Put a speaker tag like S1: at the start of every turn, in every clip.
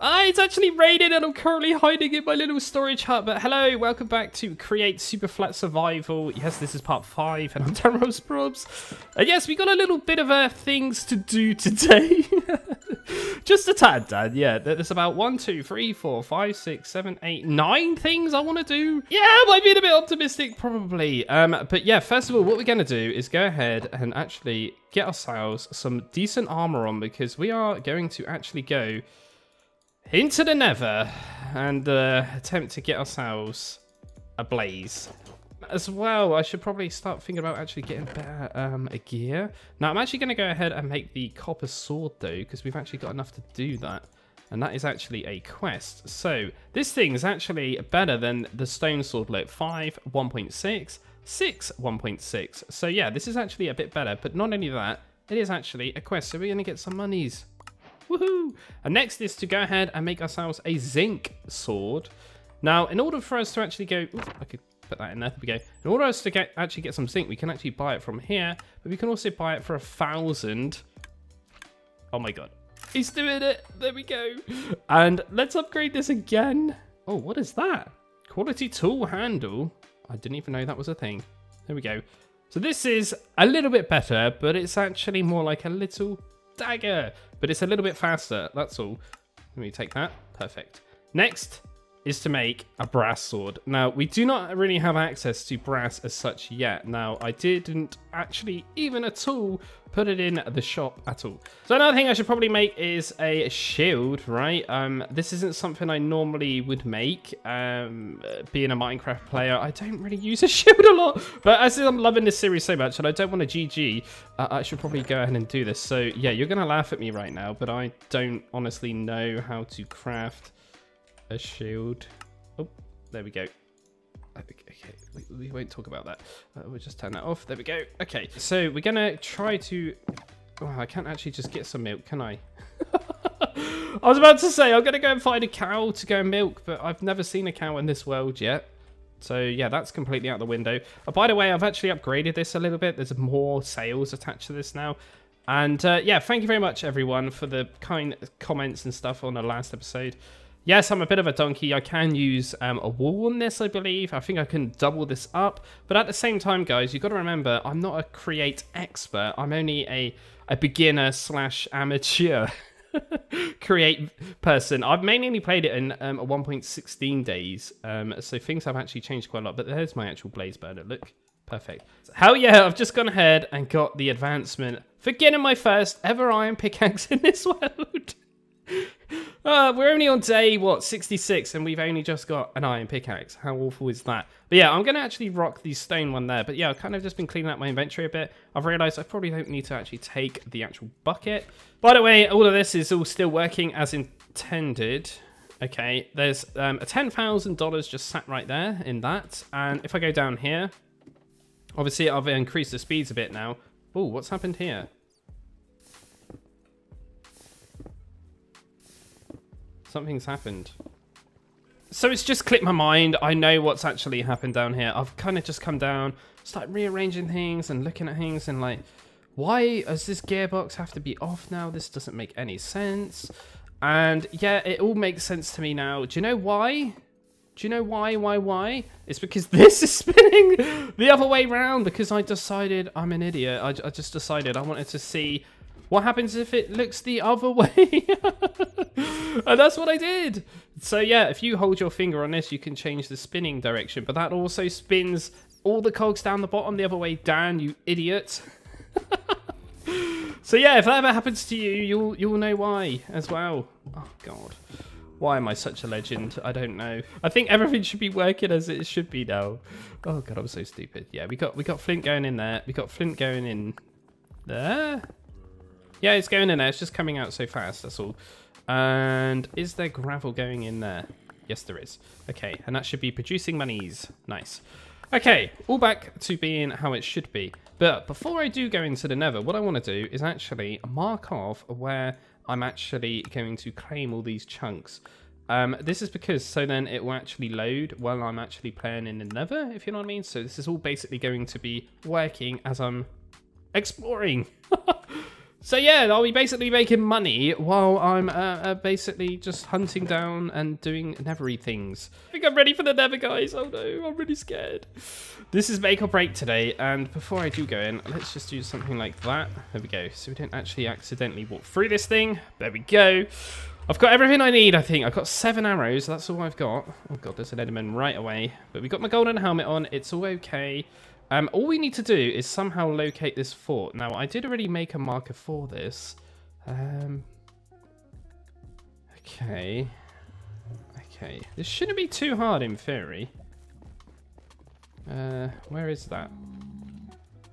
S1: Ah, it's actually raining and I'm currently hiding in my little storage hut. But hello, welcome back to Create Super Flat Survival. Yes, this is part five and I'm DanRobzProbz. And yes, we got a little bit of uh, things to do today. Just a tad, Dad. Yeah, there's about one, two, three, four, five, six, seven, eight, nine things I want to do. Yeah, I might be a bit optimistic, probably. Um, but yeah, first of all, what we're going to do is go ahead and actually get ourselves some decent armor on because we are going to actually go into the nether and uh, attempt to get ourselves a blaze. As well, I should probably start thinking about actually getting better um, gear. Now, I'm actually going to go ahead and make the copper sword, though, because we've actually got enough to do that. And that is actually a quest. So, this thing is actually better than the stone sword look. 5, 1.6, 6, 1.6. So, yeah, this is actually a bit better. But not only that, it is actually a quest. So, we're going to get some monies. Woohoo! And next is to go ahead and make ourselves a zinc sword. Now, in order for us to actually go... I could put that in there. There we go. In order for us to get actually get some zinc, we can actually buy it from here. But we can also buy it for a thousand. Oh my god. He's doing it. There we go. And let's upgrade this again. Oh, what is that? Quality tool handle. I didn't even know that was a thing. There we go. So this is a little bit better, but it's actually more like a little dagger, but it's a little bit faster. That's all. Let me take that. Perfect. Next is to make a brass sword. Now, we do not really have access to brass as such yet. Now, I didn't actually even at all put it in the shop at all. So another thing I should probably make is a shield, right? Um, this isn't something I normally would make. Um, being a Minecraft player, I don't really use a shield a lot. But as I'm loving this series so much and I don't want to GG, uh, I should probably go ahead and do this. So yeah, you're going to laugh at me right now, but I don't honestly know how to craft a shield. Oh, there we go. Okay, we, we won't talk about that. Uh, we'll just turn that off. There we go. Okay, so we're gonna try to. Oh, I can't actually just get some milk, can I? I was about to say I'm gonna go and find a cow to go milk, but I've never seen a cow in this world yet. So yeah, that's completely out the window. Oh, by the way, I've actually upgraded this a little bit. There's more sails attached to this now. And uh, yeah, thank you very much, everyone, for the kind comments and stuff on the last episode. Yes, I'm a bit of a donkey. I can use um, a wall on this, I believe. I think I can double this up. But at the same time, guys, you've got to remember, I'm not a create expert. I'm only a, a beginner slash amateur create person. I've mainly played it in um, 1.16 days. Um, so things have actually changed quite a lot. But there's my actual blaze burner. Look. Perfect. Hell yeah, I've just gone ahead and got the advancement for getting my first ever iron pickaxe in this world. Uh, we're only on day, what, 66, and we've only just got an iron pickaxe. How awful is that? But yeah, I'm going to actually rock the stone one there. But yeah, I've kind of just been cleaning up my inventory a bit. I've realised I probably don't need to actually take the actual bucket. By the way, all of this is all still working as intended. Okay, there's um, a $10,000 just sat right there in that. And if I go down here, obviously I've increased the speeds a bit now. Oh, what's happened here? Something's happened. So it's just clicked my mind. I know what's actually happened down here. I've kind of just come down, start rearranging things and looking at things and like, why does this gearbox have to be off now? This doesn't make any sense. And yeah, it all makes sense to me now. Do you know why? Do you know why, why, why? It's because this is spinning the other way round because I decided I'm an idiot. I, I just decided I wanted to see what happens if it looks the other way? and that's what I did. So yeah, if you hold your finger on this, you can change the spinning direction. But that also spins all the cogs down the bottom the other way down, you idiot. so yeah, if that ever happens to you, you'll you'll know why as well. Oh god. Why am I such a legend? I don't know. I think everything should be working as it should be now. Oh god, I'm so stupid. Yeah, we got we got Flint going in there. We got Flint going in there. Yeah, it's going in there. It's just coming out so fast, that's all. And is there gravel going in there? Yes, there is. Okay, and that should be producing monies. Nice. Okay, all back to being how it should be. But before I do go into the nether, what I want to do is actually mark off where I'm actually going to claim all these chunks. Um, this is because so then it will actually load while I'm actually playing in the nether, if you know what I mean. So this is all basically going to be working as I'm exploring. So yeah, I'll be basically making money while I'm uh, uh, basically just hunting down and doing nethery things. I think I'm ready for the nether, guys. Oh no, I'm really scared. This is make or break today, and before I do go in, let's just do something like that. There we go. So we don't actually accidentally walk through this thing. There we go. I've got everything I need, I think. I've got seven arrows. That's all I've got. Oh god, there's an enderman right away. But we got my golden helmet on. It's all okay. Um, all we need to do is somehow locate this fort. Now, I did already make a marker for this. Um, okay. Okay. This shouldn't be too hard in theory. Uh, where is that?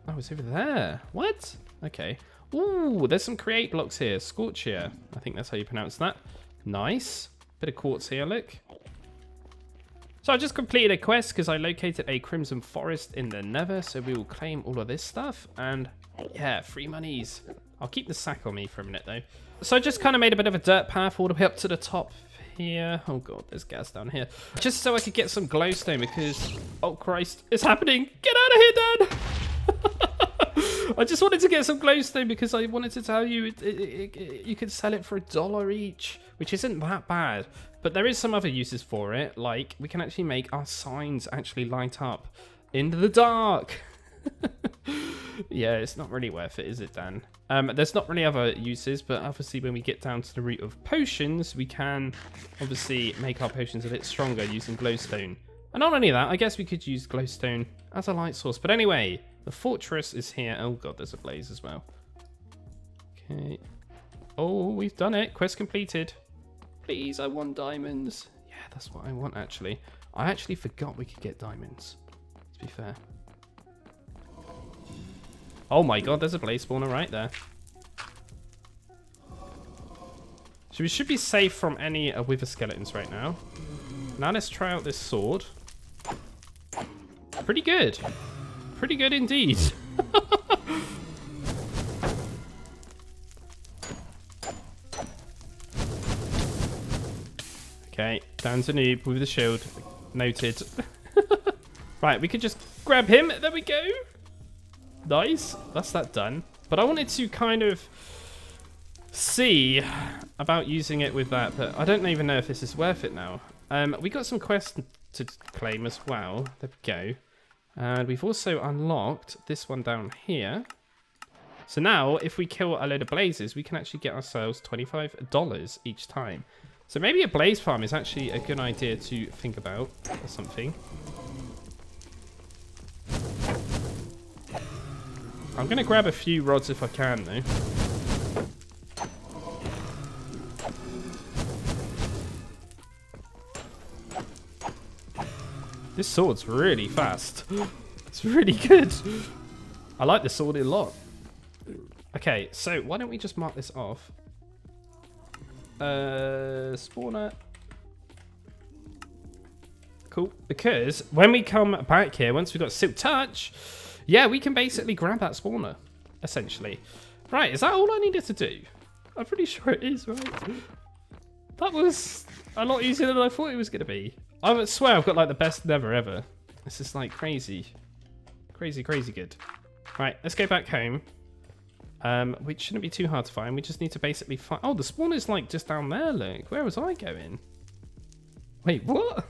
S1: Oh, it's over there. What? Okay. Ooh, there's some create blocks here. Scorchia. I think that's how you pronounce that. Nice. Bit of quartz here, look. So I just completed a quest because I located a Crimson Forest in the Nether. So we will claim all of this stuff. And yeah, free monies. I'll keep the sack on me for a minute though. So I just kind of made a bit of a dirt path all the way up to the top here. Oh god, there's gas down here. Just so I could get some glowstone because... Oh Christ, it's happening. Get out of here, Dad! I just wanted to get some glowstone because I wanted to tell you it, it, it, you can sell it for a dollar each, which isn't that bad. But there is some other uses for it, like we can actually make our signs actually light up in the dark. yeah, it's not really worth it, is it, Dan? Um, there's not really other uses, but obviously when we get down to the root of potions, we can obviously make our potions a bit stronger using glowstone. And not only that, I guess we could use glowstone as a light source. But anyway, the fortress is here. Oh god, there's a blaze as well. Okay. Oh, we've done it. Quest completed. Please, I want diamonds. Yeah, that's what I want, actually. I actually forgot we could get diamonds, to be fair. Oh my god, there's a blaze spawner right there. So we should be safe from any uh, wither skeletons right now. Now let's try out this sword. Pretty good. Pretty good indeed. Okay, down to noob with the shield. Noted. right, we could just grab him. There we go. Nice. That's that done. But I wanted to kind of see about using it with that, but I don't even know if this is worth it now. Um, we got some quests to claim as well. There we go. And we've also unlocked this one down here. So now, if we kill a load of blazes, we can actually get ourselves $25 each time. So maybe a blaze farm is actually a good idea to think about or something. I'm going to grab a few rods if I can, though. This sword's really fast. It's really good. I like the sword a lot. Okay, so why don't we just mark this off? Uh, spawner. Cool. Because when we come back here, once we've got Silk Touch, yeah, we can basically grab that spawner, essentially. Right, is that all I needed to do? I'm pretty sure it is, right? That was a lot easier than I thought it was going to be. I swear I've got like the best nether ever. This is like crazy. Crazy, crazy good. Right, let's go back home. Um, which shouldn't be too hard to find. We just need to basically find... Oh, the spawn is like just down there, look. Where was I going? Wait, what?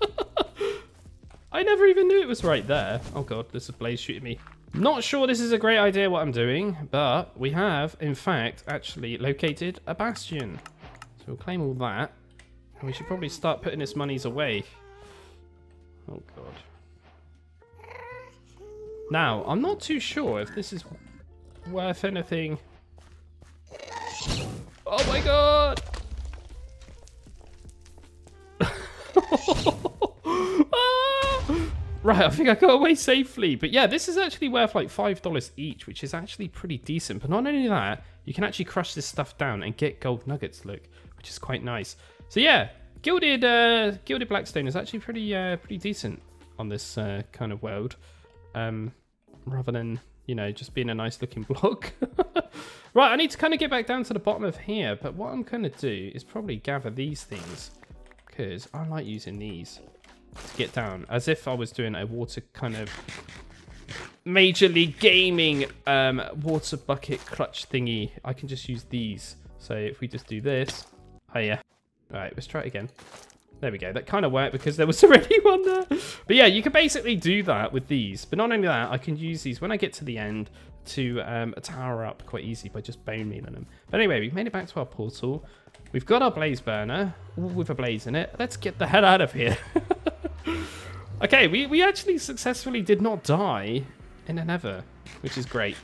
S1: I never even knew it was right there. Oh god, there's a blaze shooting me. Not sure this is a great idea what I'm doing, but we have, in fact, actually located a bastion. So we'll claim all that. We should probably start putting this monies away. Oh god. Now, I'm not too sure if this is worth anything. Oh my god! Ah! Right, I think I got away safely. But yeah, this is actually worth like $5 each, which is actually pretty decent. But not only that, you can actually crush this stuff down and get gold nuggets, look, which is quite nice. So yeah, Gilded uh, Gilded Blackstone is actually pretty uh, pretty decent on this uh, kind of world. Um, rather than you know, just being a nice looking block. right, I need to kind of get back down to the bottom of here, but what I'm to do is probably gather these things because I like using these to get down as if I was doing a water kind of Major League Gaming um, water bucket clutch thingy. I can just use these. So if we just do this, oh yeah. All right, let's try it again. There we go. That kind of worked because there was already one there. But yeah, you can basically do that with these. But not only that, I can use these when I get to the end to um, tower up quite easy by just bone mealing them. But anyway, we've made it back to our portal. We've got our blaze burner with a blaze in it. Let's get the hell out of here. okay, we, we actually successfully did not die in a nether, which is great.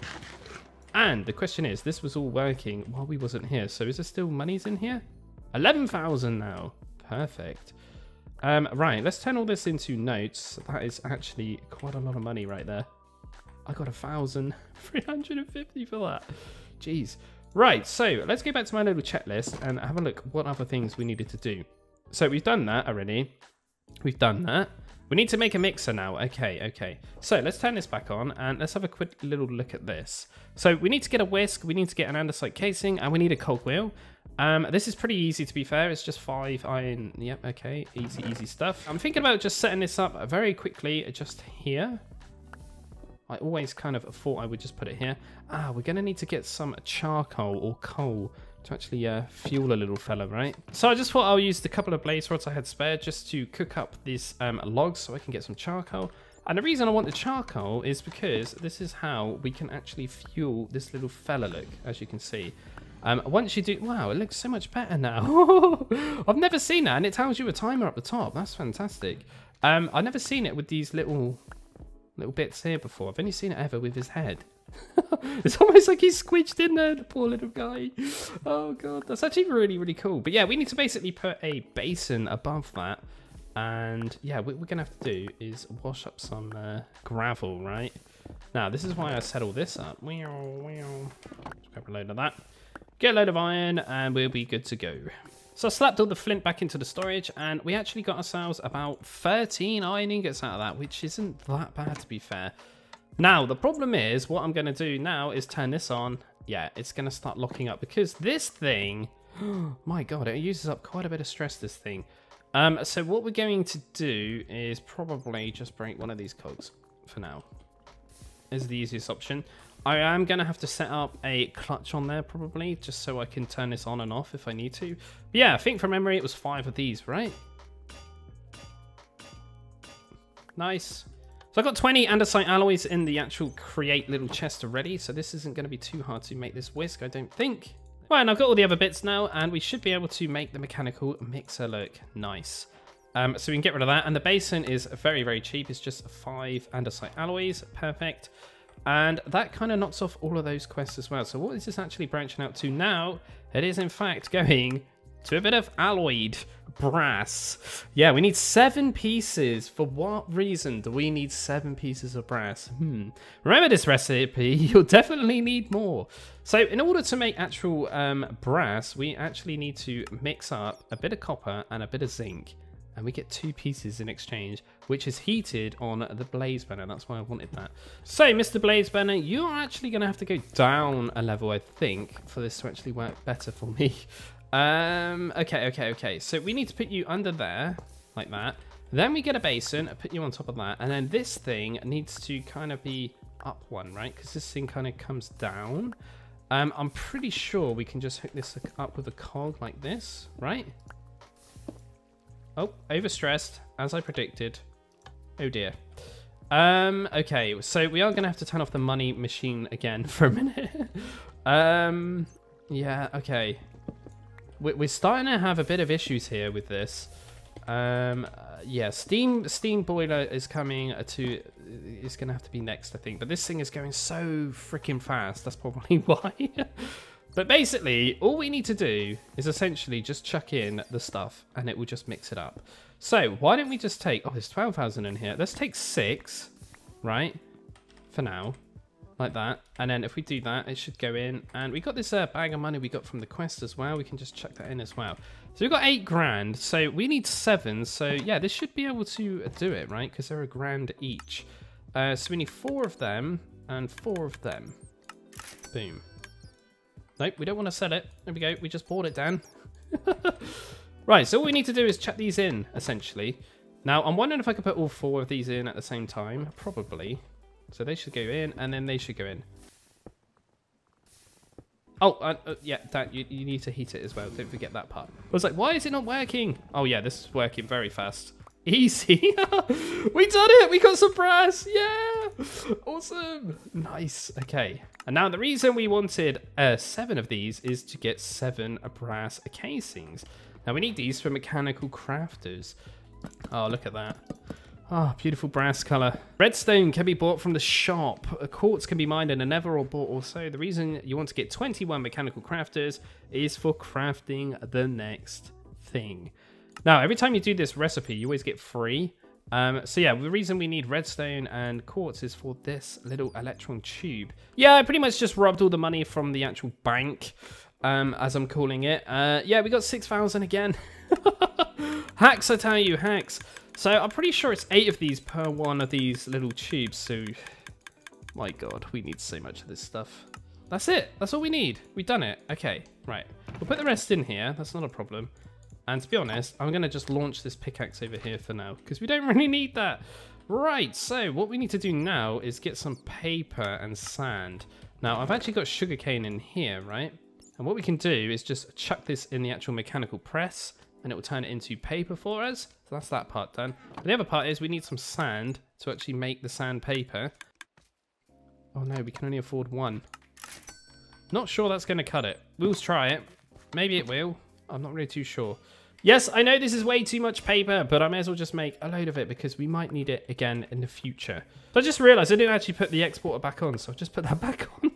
S1: And the question is, this was all working while we wasn't here. So is there still monies in here? 11,000 now. Perfect. Um, right, let's turn all this into notes. That is actually quite a lot of money right there. I got a thousand three hundred and fifty for that. Jeez. Right, so let's go back to my little checklist and have a look what other things we needed to do. So we've done that already. We've done that. We need to make a mixer now. Okay, okay. So let's turn this back on and let's have a quick little look at this. So we need to get a whisk, we need to get an andesite casing, and we need a cogwheel. Um, this is pretty easy to be fair. It's just five iron. Yep, okay. Easy, easy stuff. I'm thinking about just setting this up very quickly just here. I always kind of thought I would just put it here. Ah, we're going to need to get some charcoal or coal to actually uh, fuel a little fella, right? So I just thought I'll use the couple of blaze rods I had spare just to cook up these um, logs so I can get some charcoal. And the reason I want the charcoal is because this is how we can actually fuel this little fella, look, as you can see. Um, once you do, wow, it looks so much better now. I've never seen that, and it tells you a timer up the top. That's fantastic. Um, I've never seen it with these little little bits here before. I've only seen it ever with his head. it's almost like he's squidged in there, the poor little guy. Oh god, that's actually really, really cool. But yeah, we need to basically put a basin above that. And yeah, what we're gonna have to do is wash up some uh, gravel, right? Now, this is why I set all this up. Let's grab a load of that. Get a load of iron, and we'll be good to go. So I slapped all the flint back into the storage and we actually got ourselves about 13 iron ingots out of that, which isn't that bad to be fair. Now, the problem is what I'm going to do now is turn this on. Yeah, it's going to start locking up because this thing, my God, it uses up quite a bit of stress, this thing. Um, so what we're going to do is probably just break one of these cogs for now. Is the easiest option. I am going to have to set up a clutch on there probably, just so I can turn this on and off if I need to. But yeah, I think from memory it was five of these, right? Nice. So I've got 20 andesite alloys in the actual create little chest already, so this isn't going to be too hard to make this whisk, I don't think. Right, and I've got all the other bits now, and we should be able to make the mechanical mixer look nice. Um, so we can get rid of that, and the basin is very, very cheap. It's just five andesite alloys, perfect. And that kind of knocks off all of those quests as well. So what is this actually branching out to now? It is in fact going to a bit of alloyed brass. Yeah, we need seven pieces. For what reason do we need seven pieces of brass? Hmm. Remember this recipe, you'll definitely need more. So in order to make actual um, brass, we actually need to mix up a bit of copper and a bit of zinc and we get two pieces in exchange, which is heated on the Blaze Burner. That's why I wanted that. So, Mr. Blaze Burner, you're actually going to have to go down a level, I think, for this to actually work better for me. Um, okay, okay, okay. So we need to put you under there, like that. Then we get a basin, put you on top of that, and then this thing needs to kind of be up one, right? Because this thing kind of comes down. Um, I'm pretty sure we can just hook this up with a cog like this, right? Oh, overstressed, as I predicted. Oh dear. Um, okay, so we are going to have to turn off the money machine again for a minute. um, yeah, okay. We're starting to have a bit of issues here with this. Um, uh, yeah, steam steam boiler is coming to. It's going to have to be next, I think. But this thing is going so freaking fast. That's probably why. But basically, all we need to do is essentially just chuck in the stuff and it will just mix it up. So why don't we just take, oh, there's 12,000 in here. Let's take six, right? For now, like that. And then if we do that, it should go in. And we got this uh, bag of money we got from the quest as well. We can just chuck that in as well. So we've got eight grand. So we need seven. So yeah, this should be able to do it, right? Because they're a grand each. Uh, so we need four of them and four of them. Boom. Nope, we don't want to sell it. There we go. We just bought it down. right, so all we need to do is chuck these in, essentially. Now, I'm wondering if I could put all four of these in at the same time. Probably. So they should go in, and then they should go in. Oh, uh, uh, yeah, that you, you need to heat it as well. Don't forget that part. I was like, why is it not working? Oh, yeah, this is working very fast. Easy. we done it. We got some brass. Yeah. Awesome. Nice. Okay. And now the reason we wanted uh, seven of these is to get seven brass casings. Now we need these for mechanical crafters. Oh, look at that. Ah, oh, beautiful brass color. Redstone can be bought from the shop. A quartz can be mined in a nether or bought also. The reason you want to get 21 mechanical crafters is for crafting the next thing. Now, every time you do this recipe, you always get free. Um, so yeah, the reason we need redstone and quartz is for this little electron tube. Yeah, I pretty much just robbed all the money from the actual bank, um, as I'm calling it. Uh, yeah, we got 6,000 again. hacks, I tell you, hacks. So I'm pretty sure it's eight of these per one of these little tubes. So, my God, we need so much of this stuff. That's it. That's all we need. We've done it. Okay, right. We'll put the rest in here. That's not a problem. And to be honest, I'm going to just launch this pickaxe over here for now because we don't really need that. Right, so what we need to do now is get some paper and sand. Now, I've actually got sugarcane in here, right? And what we can do is just chuck this in the actual mechanical press and it will turn it into paper for us. So that's that part done. But the other part is we need some sand to actually make the sandpaper. Oh no, we can only afford one. Not sure that's going to cut it. We'll try it. Maybe it will. I'm not really too sure. Yes, I know this is way too much paper, but I may as well just make a load of it because we might need it again in the future. So I just realized I didn't actually put the exporter back on, so I'll just put that back on.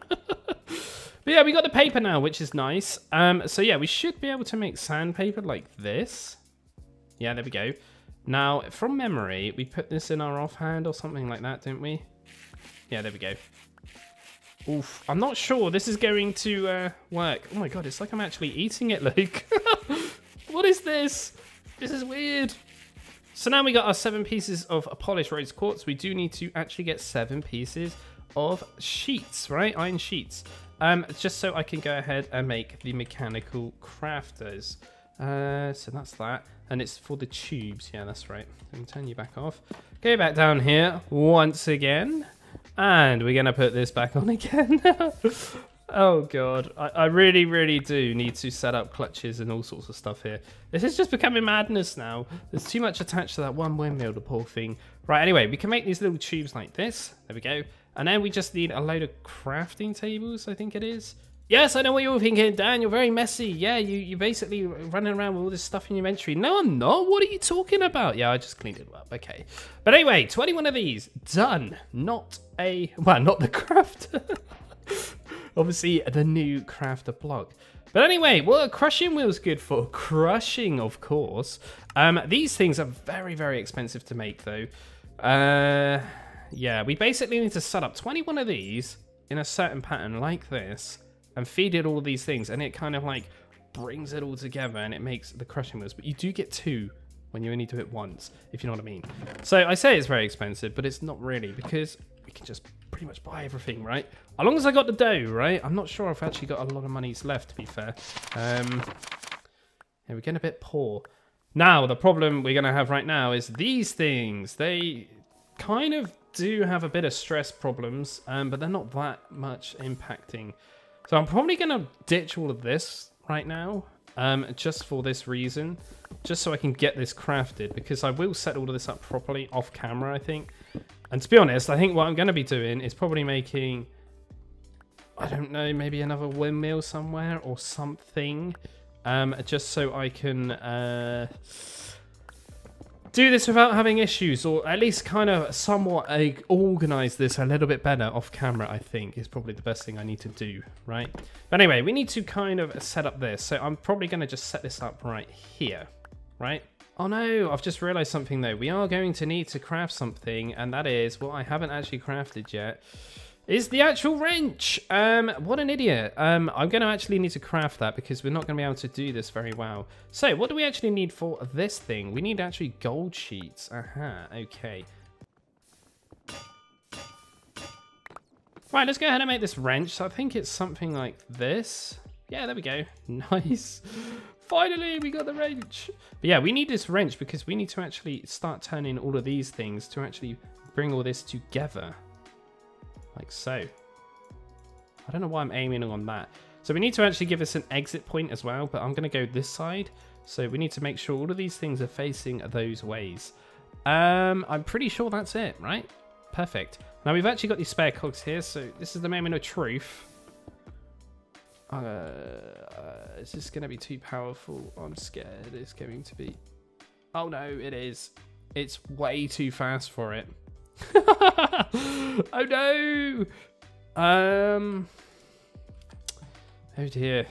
S1: But yeah, we got the paper now, which is nice. Um, so yeah, we should be able to make sandpaper like this. Yeah, there we go. Now, from memory, we put this in our offhand or something like that, didn't we? Yeah, there we go. Oof, I'm not sure this is going to uh, work. Oh my god, it's like I'm actually eating it, Luke. what is this? This is weird. So now we got our seven pieces of polished rose quartz. We do need to actually get seven pieces of sheets, right? Iron sheets. Um, just so I can go ahead and make the mechanical crafters. Uh, so that's that. And it's for the tubes. Yeah, that's right. Let me turn you back off. Go back down here once again. And we're going to put this back on again. oh, God. I, I, really, really do need to set up clutches and all sorts of stuff here. This is just becoming madness now. There's too much attached to that one windmill, the poor thing. Right, anyway, we can make these little tubes like this. There we go. And then we just need a load of crafting tables, I think it is. Yes, I know what you're thinking, Dan. You're very messy. Yeah, you, you're basically running around with all this stuff in your inventory. No, I'm not. What are you talking about? Yeah, I just cleaned it up. Okay. But anyway, 21 of these. Done. Not a... Well, not the crafter. Obviously, the new crafter block. But anyway, what are crushing wheels good for? Crushing, of course. Um, these things are very, very expensive to make, though. Uh... Yeah, we basically need to set up 21 of these in a certain pattern like this and feed it all these things and it kind of like brings it all together and it makes the crushing wheels. But you do get two when you only do it once, if you know what I mean. So I say it's very expensive, but it's not really because we can just pretty much buy everything, right? As long as I got the dough, right? I'm not sure I've actually got a lot of monies left, to be fair. Um, yeah, we're getting a bit poor. Now, the problem we're going to have right now is these things. They kind of do have a bit of stress problems, um, but they're not that much impacting. So I'm probably going to ditch all of this right now, um, just for this reason, just so I can get this crafted, because I will set all of this up properly off camera, I think. And to be honest, I think what I'm going to be doing is probably making, I don't know, maybe another windmill somewhere or something, um, just so I can... Uh, do this without having issues, or at least kind of somewhat organize this a little bit better off camera, I think, is probably the best thing I need to do, right? But anyway, we need to kind of set up this. So I'm probably going to just set this up right here, right? Oh no, I've just realized something though. We are going to need to craft something, and that is what I haven't actually crafted yet is the actual wrench. Um, what an idiot. Um, I'm going to actually need to craft that because we're not going to be able to do this very well. So, what do we actually need for this thing? We need actually gold sheets. Aha, okay. Right, let's go ahead and make this wrench. So I think it's something like this. Yeah, there we go. Nice. Finally, we got the wrench. But yeah, we need this wrench because we need to actually start turning all of these things to actually bring all this together. Like so. I don't know why I'm aiming on that. So we need to actually give us an exit point as well, but I'm going to go this side. So we need to make sure all of these things are facing those ways. Um, I'm pretty sure that's it, right? Perfect. Now we've actually got these spare cogs here, so this is the moment of truth. Uh, uh, is this going to be too powerful? I'm scared it's going to be. Oh no, it is. It's way too fast for it. oh no! Um. Oh dear.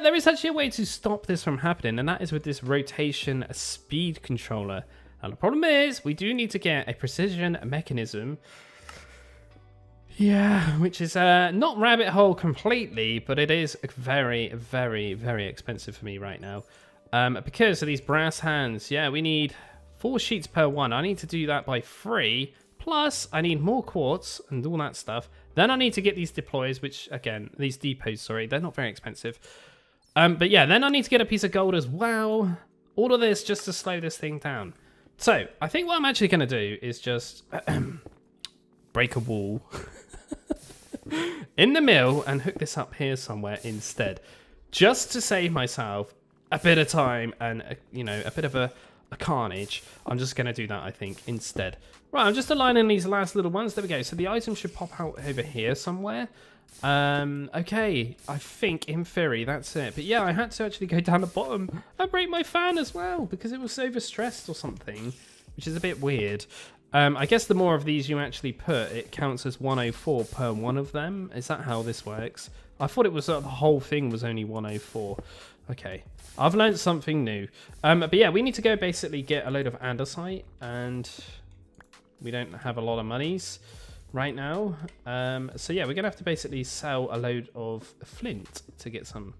S1: There is actually a way to stop this from happening, and that is with this rotation speed controller. And the problem is, we do need to get a precision mechanism. Yeah, which is uh, not rabbit hole completely, but it is very, very, very expensive for me right now. Um, because of these brass hands, yeah, we need four sheets per one. I need to do that by three. Plus, I need more quartz and all that stuff. Then I need to get these deploys, which, again, these depots, sorry, they're not very expensive. Um, but yeah, then I need to get a piece of gold as well. All of this just to slow this thing down. So, I think what I'm actually going to do is just break a wall in the mill and hook this up here somewhere instead. Just to save myself a bit of time and, a, you know, a bit of a, a carnage. I'm just going to do that, I think, instead. Right, I'm just aligning these last little ones. There we go. So the item should pop out over here somewhere. Um, okay, I think in theory that's it. But yeah, I had to actually go down the bottom and break my fan as well because it was overstressed or something, which is a bit weird. Um, I guess the more of these you actually put, it counts as 104 per one of them. Is that how this works? I thought it was uh, the whole thing was only 104. Okay, I've learned something new. Um, but yeah, we need to go basically get a load of andesite, and we don't have a lot of monies right now. Um, so yeah, we're gonna have to basically sell a load of flint to get some.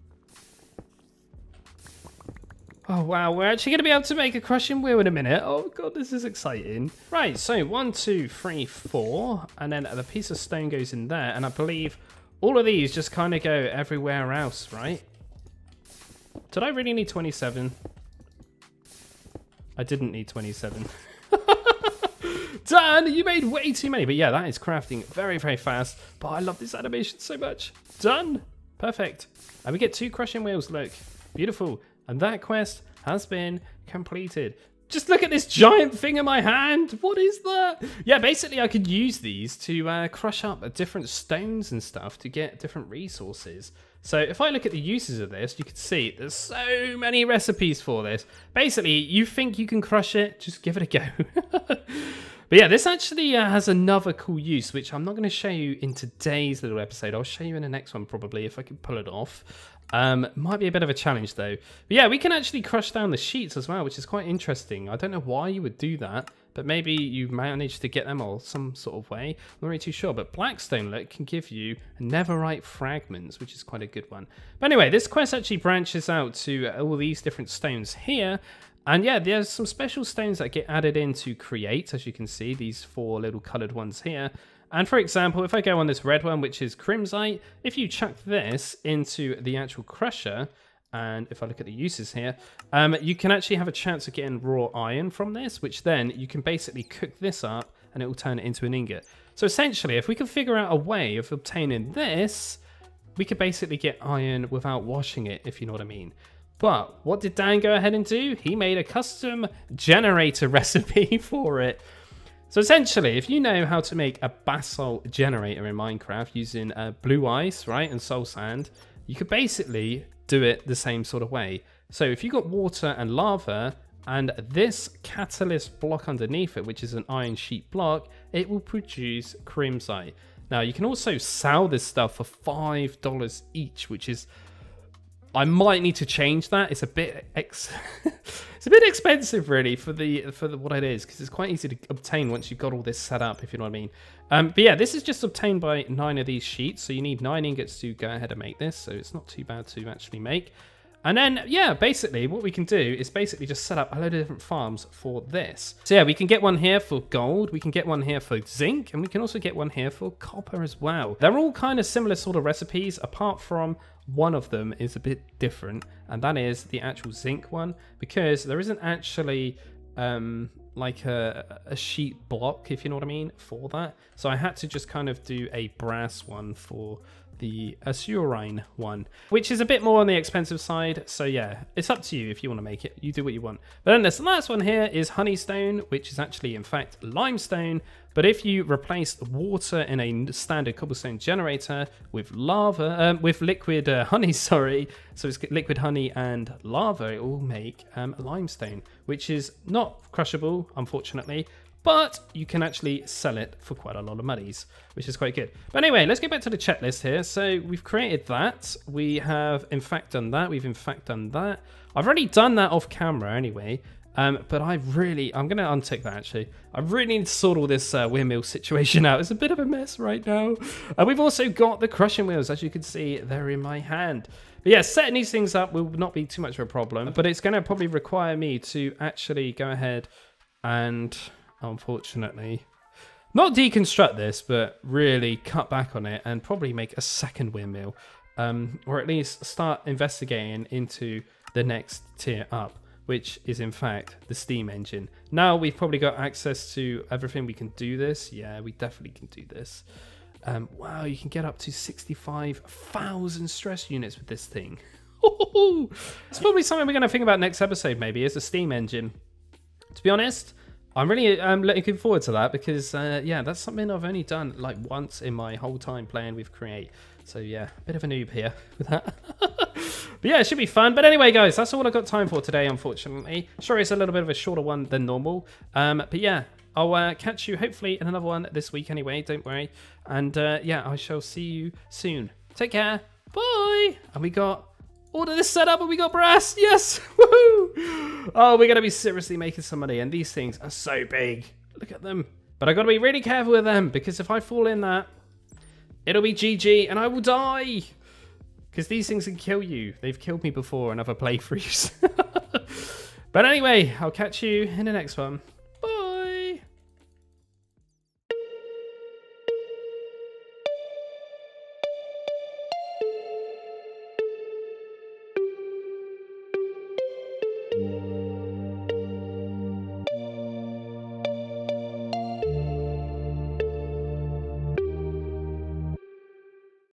S1: Oh wow, we're actually gonna be able to make a crushing wheel in a minute. Oh god, this is exciting. Right, so one, two, three, four, and then the piece of stone goes in there, and I believe all of these just kind of go everywhere else, right? Did I really need 27? I didn't need 27. Done! You made way too many. But yeah, that is crafting very, very fast. But I love this animation so much. Done! Perfect. And we get two crushing wheels, look. Beautiful. And that quest has been completed. Just look at this giant thing in my hand. What is that? Yeah, basically I could use these to uh, crush up different stones and stuff to get different resources. So if I look at the uses of this, you can see there's so many recipes for this. Basically, you think you can crush it, just give it a go. but yeah, this actually uh, has another cool use, which I'm not going to show you in today's little episode. I'll show you in the next one probably if I can pull it off. Um, might be a bit of a challenge though. But yeah, we can actually crush down the sheets as well, which is quite interesting. I don't know why you would do that, but maybe you managed to get them all some sort of way. I'm not really too sure. But Blackstone look can give you Netherite fragments, which is quite a good one. But anyway, this quest actually branches out to all these different stones here. And yeah, there's some special stones that get added in to create, as you can see, these four little coloured ones here. And for example, if I go on this red one, which is Crimsite, if you chuck this into the actual crusher, and if I look at the uses here, um, you can actually have a chance of getting raw iron from this, which then you can basically cook this up and it will turn it into an ingot. So essentially, if we can figure out a way of obtaining this, we could basically get iron without washing it, if you know what I mean. But what did Dan go ahead and do? He made a custom generator recipe for it. So essentially, if you know how to make a basalt generator in Minecraft using uh, blue ice, right, and soul sand, you could basically do it the same sort of way. So if you got water and lava and this catalyst block underneath it, which is an iron sheet block, it will produce crimsite. Now you can also sell this stuff for $5 each, which is I might need to change that. It's a bit ex it's a bit expensive really for the for the, what it is because it's quite easy to obtain once you've got all this set up if you know what I mean. Um, but yeah, this is just obtained by nine of these sheets, so you need nine ingots to go ahead and make this. So it's not too bad to actually make. And then, yeah, basically what we can do is basically just set up a load of different farms for this. So yeah, we can get one here for gold, we can get one here for zinc, and we can also get one here for copper as well. They're all kind of similar sort of recipes, apart from one of them is a bit different, and that is the actual zinc one, because there isn't actually um, like a, a sheet block, if you know what I mean, for that. So I had to just kind of do a brass one for the Asurine one, which is a bit more on the expensive side. So yeah, it's up to you if you want to make it. You do what you want. But then this last one here is Honeystone, which is actually in fact limestone. But if you replace water in a standard cobblestone generator with lava, um, with liquid uh, honey, sorry, so it's liquid honey and lava, it will make um, limestone, which is not crushable, unfortunately, but you can actually sell it for quite a lot of monies, which is quite good. But anyway, let's get back to the checklist here. So we've created that. We have in fact done that. We've in fact done that. I've already done that off camera anyway. Um, but I really, I'm going to untick that actually. I really need to sort all this uh, windmill situation out. It's a bit of a mess right now. Uh, we've also got the crushing wheels, as you can see, they're in my hand. But yeah, setting these things up will not be too much of a problem, but it's going to probably require me to actually go ahead and unfortunately. Not deconstruct this, but really cut back on it and probably make a second windmill. Um, or at least start investigating into the next tier up, which is in fact the steam engine. Now we've probably got access to everything. We can do this. Yeah, we definitely can do this. Um, wow, you can get up to 65,000 stress units with this thing. it's probably something we're going to think about next episode, maybe, is a steam engine. To be honest, I'm really um, looking forward to that because, uh, yeah, that's something I've only done like once in my whole time playing with Create. So, yeah, a bit of a noob here with that. but, yeah, it should be fun. But anyway, guys, that's all I've got time for today, unfortunately. Sure, it's a little bit of a shorter one than normal. Um, but, yeah, I'll uh, catch you hopefully in another one this week anyway. Don't worry. And, uh, yeah, I shall see you soon. Take care. Bye. And we got Order this setup and we got brass. Yes. Woohoo. Oh, we're going to be seriously making some money. And these things are so big. Look at them. But I got to be really careful with them because if I fall in that, it'll be GG and I will die. Because these things can kill you. They've killed me before in other playthroughs. but anyway, I'll catch you in the next one.